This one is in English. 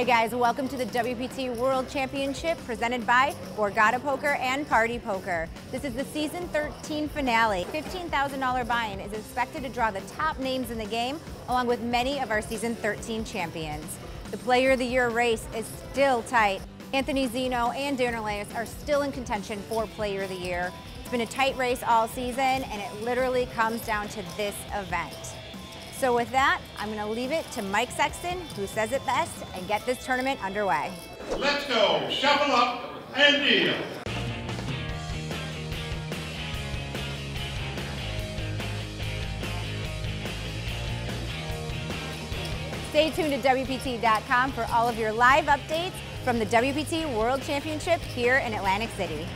Hey guys, welcome to the WPT World Championship presented by Borgata Poker and Party Poker. This is the season 13 finale. $15,000 buy-in is expected to draw the top names in the game along with many of our season 13 champions. The Player of the Year race is still tight. Anthony Zinno and Darren Elias are still in contention for Player of the Year. It's been a tight race all season and it literally comes down to this event. So with that, I'm going to leave it to Mike Sexton, who says it best, and get this tournament underway. Let's go. Shuffle up and deal. Stay tuned to WPT.com for all of your live updates from the WPT World Championship here in Atlantic City.